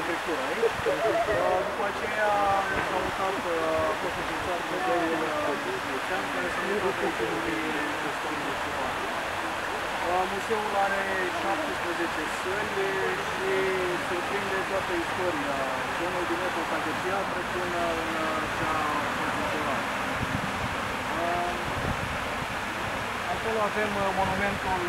de friptură aici. După aceea s-a mutat, a uh, fost înființat muzeul Lucean, uh, care se mută pe de ceva. Muzeul are 17 săli și surprinde toată istoria zonei din epoca de piatră până în uh, cea contemporană. Acolo avem monumentul